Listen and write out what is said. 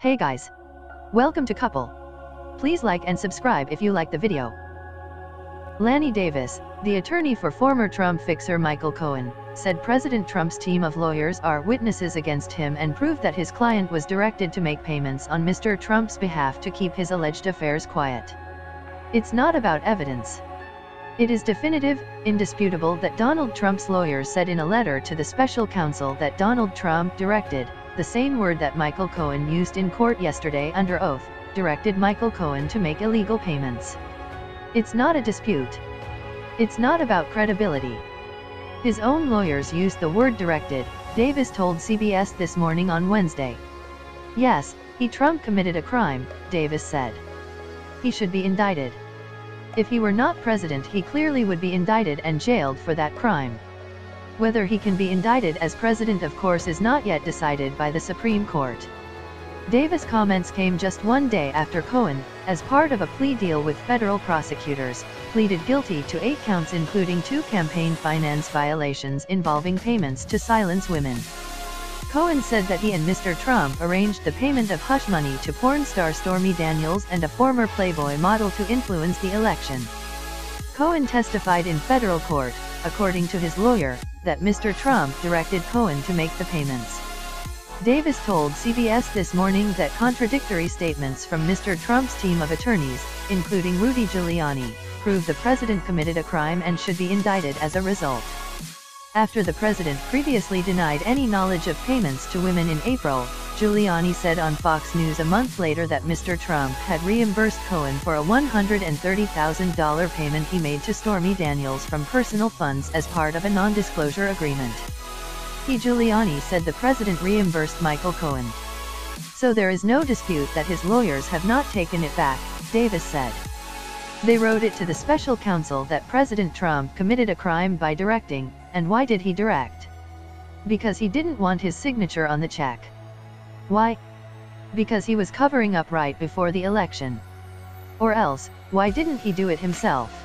Hey guys. Welcome to Cupple. Please like and subscribe if you like the video. Lanny Davis, the attorney for former Trump fixer Michael Cohen, said President Trump's team of lawyers are witnesses against him and proved that his client was directed to make payments on Mr. Trump's behalf to keep his alleged affairs quiet. It's not about evidence. It is definitive, indisputable that Donald Trump's lawyers said in a letter to the special counsel that Donald Trump directed, the same word that Michael Cohen used in court yesterday under oath, directed Michael Cohen to make illegal payments. It's not a dispute. It's not about credibility. His own lawyers used the word directed, Davis told CBS this morning on Wednesday. Yes, he Trump committed a crime, Davis said. He should be indicted. If he were not president he clearly would be indicted and jailed for that crime. Whether he can be indicted as president of course is not yet decided by the Supreme Court. Davis' comments came just one day after Cohen, as part of a plea deal with federal prosecutors, pleaded guilty to eight counts including two campaign finance violations involving payments to silence women. Cohen said that he and Mr. Trump arranged the payment of hush money to porn star Stormy Daniels and a former Playboy model to influence the election. Cohen testified in federal court, according to his lawyer, that Mr. Trump directed Cohen to make the payments. Davis told CBS this morning that contradictory statements from Mr. Trump's team of attorneys, including Rudy Giuliani, prove the president committed a crime and should be indicted as a result. After the president previously denied any knowledge of payments to women in April, Giuliani said on Fox News a month later that Mr. Trump had reimbursed Cohen for a $130,000 payment he made to Stormy Daniels from personal funds as part of a non-disclosure agreement. He Giuliani said the president reimbursed Michael Cohen. So there is no dispute that his lawyers have not taken it back, Davis said. They wrote it to the special counsel that President Trump committed a crime by directing, and why did he direct? Because he didn't want his signature on the check. Why? Because he was covering up right before the election. Or else, why didn't he do it himself?